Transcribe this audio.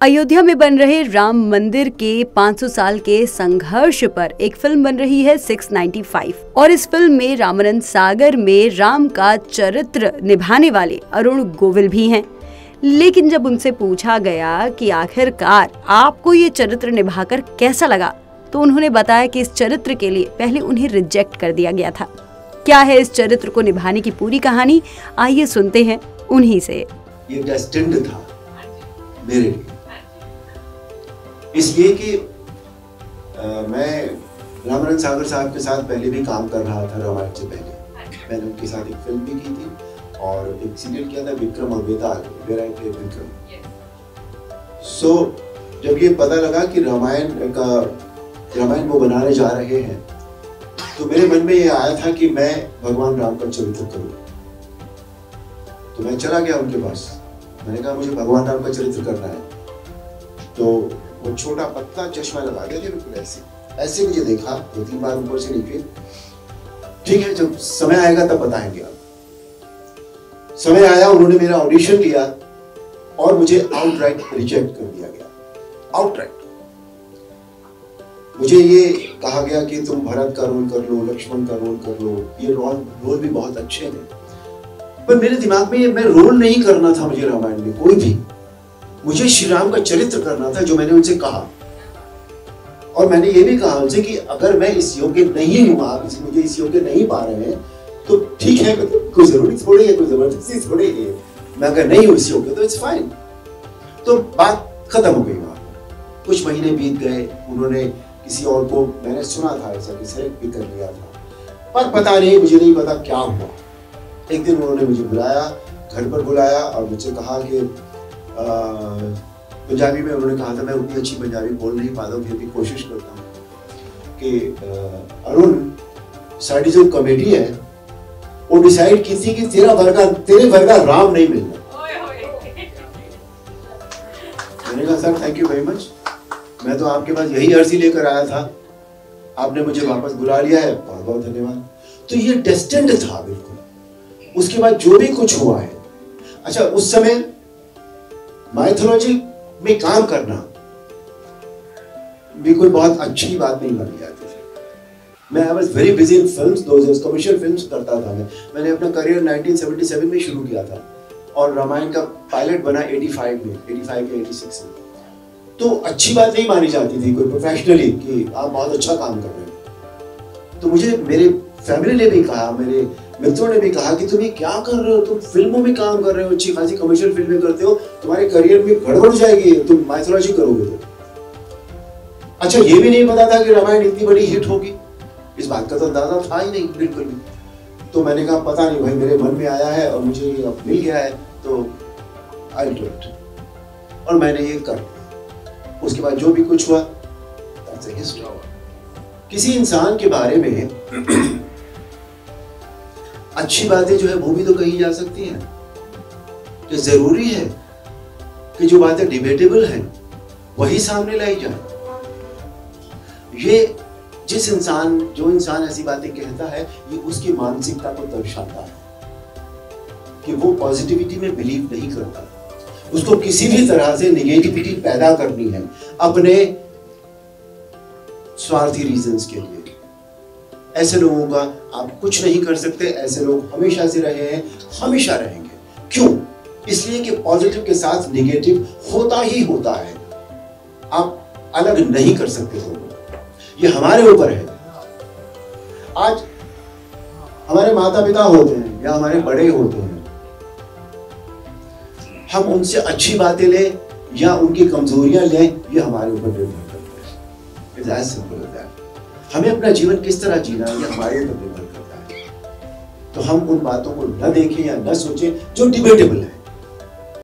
अयोध्या में बन रहे राम मंदिर के 500 साल के संघर्ष पर एक फ़िल्म बन रही है 695 और इस फ़िल्म में रामानंद सागर में राम का चरित्र निभाने वाले अरुण गोविल भी हैं। लेकिन जब उनसे पूछा गया कि आखिरकार आपको ये चरित्र निभाकर कैसा लगा तो उन्होंने बताया कि इस चरित्र के लिए पहले उन्हें रिजेक्ट कर दिया गया था। क्या है इस चरित्र को निभाने की पूरी कहानी? आइए सुनते हैं उन्हीं से। ये था मेरे लिए। इसलिए कि आ, मैं रामानंद सागर साहब के साथ पहले भी काम कर रहा था रामायण से पहले। मैंने उनके साथ एक फ़िल्म भी की थी और एक सीरियल किया था विक्रम और प्ले विक्रम। सो जब ये पता लगा कि रामायण का रामायण वो बनाने जा रहे हैं तो मेरे मन में ये आया था कि मैं भगवान राम का चरित्र करूँ। तो मैं चला गया उनके पास। मैंने कहा मुझे भगवान राम का चरित्र करना है। तो वो छोटा पत्ता चश्मा लगा दिया थे बिल्कुल ऐसे ऐसे मुझे देखा, दो तीन बार ऊपर से नीचे। ठीक है, जब समय आएगा तब बताएँगे आप। समय आया, उन्होंने मेरा ऑडिशन लिया और मुझे आउटराइट रिजेक्ट कर दिया गया। आउटराइट मुझे ये कहा गया कि तुम भरत का रोल कर लो, लक्ष्मण का रोल कर लो, ये रोल रोल भी बहुत अच्छे हैं। पर मेरे दिमाग में मैं रोल नहीं करना था मुझे रामायण में, कोई भी। मुझे श्री राम का चरित्र करना था, जो मैंने उनसे कहा। और मैंने ये भी कहा उनसे कि अगर मैं इस योग्य नहीं हूँ, आप मुझे इस योग्य नहीं पा रहे हैं तो ठीक है, कोई ज़रूरी थोड़ी है, कोई ज़बरदस्ती थोड़ी है। मैं अगर नहीं हूँ इस योग्य तो इट्स फाइन तो बात खत्म हो गई वहाँ कुछ महीने बीत गए, उन्होंने किसी और को मैंने सुना था, ऐसा कि सेलेक्ट भी कर लिया था। पर पता नहीं, मुझे नहीं पता क्या हुआ। एक दिन उन्होंने मुझे बुलाया, घर पर बुलाया और मुझसे कहा कि पंजाबी में उन्होंने कहा था मैं उतनी अच्छी पंजाबी बोल नहीं पाता हूँ फिर भी कोशिश करता हूँ कि अरुण साड़ी जो कमेटी है वो डिसाइड की थी कि तेरा वर्गा तेरे वर्गा राम नहीं मिलना. मैंने कहा sir thank you very much मैं तो आपके पास यही अर्जी लेकर आया था। आपने मुझे वापस बुला लिया है बहुत बहुत धन्यवाद. तो ये डेस्टेंड था बिल्कुल। उसके बाद जो भी कुछ हुआ है। अच्छा उस समय माइथोलॉजी में काम करना भी कोई बहुत अच्छी बात नहीं मानी जाती थी। मैं I was very busy in films दो कमर्शियल फिल्म्स करता था मैं। मैंने अपना करियर 1977 में शुरू किया था और रामायण का पायलट बना 85 में 85 या 86 में। तो अच्छी बात नहीं मानी जाती थी कोई प्रोफेशनली कि आप बहुत अच्छा काम कर रहे हो। तो मुझे मेरे फैमिली ने भी कहा, मेरे मित्रों ने भी कहा कि तुम ये क्या कर रहे हो? तुम फ़िल्मों में काम कर रहे हो, अच्छी खासी कमर्शियल फ़िल्में करते हो, तुम्हारे करियर में गड़बड़ जाएगी, तुम माइथोलॉजी करोगे तो। अच्छा ये भी नहीं पता था कि रामायण इतनी बड़ी हिट होगी। इस बात का तो अंदाज़ा था ही नहीं, बिल्कुल भी। तो मैंने कहा, पता नहीं भाई, मेरे मन में आया है और मुझे ये अब मिल गया है तो आई डू इट और मैंने ये कर उसके बाद जो भी कुछ हुआ किसी इंसान के बारे में अच्छी बातें जो है वो भी तो कही जा सकती हैं। तो ज़रूरी है कि जो बातें डिबेटेबल हैं, वही सामने लाई जाए। ये जिस इंसान, जो इंसान ऐसी बातें कहता है, ये उसकी मानसिकता को दर्शाता है कि वो पॉजिटिविटी में बिलीव नहीं करता। उसको किसी भी तरह से निगेटिविटी पैदा करनी है अपने स्वार्थी रीजंस के लिए। ऐसे लोगों का आप कुछ नहीं कर सकते, ऐसे लोग हमेशा से रहे हैं, हमेशा रहेंगे। क्यों? इसलिए कि पॉजिटिव के साथ निगेटिव होता ही होता है। आप अलग नहीं कर सकते हो ये हमारे ऊपर है। आज हमारे माता पिता होते हैं या हमारे बड़े होते हैं, हम उनसे अच्छी बातें लें या उनकी कमजोरियाँ लें, ये हमारे ऊपर निर्भर करता है। सिंपल हमें अपना जीवन किस तरह जीना है, ये हमारे ऊपर निर्भर करता है। तो हम उन बातों को न देखें या न सोचें जो डिबेटेबल है।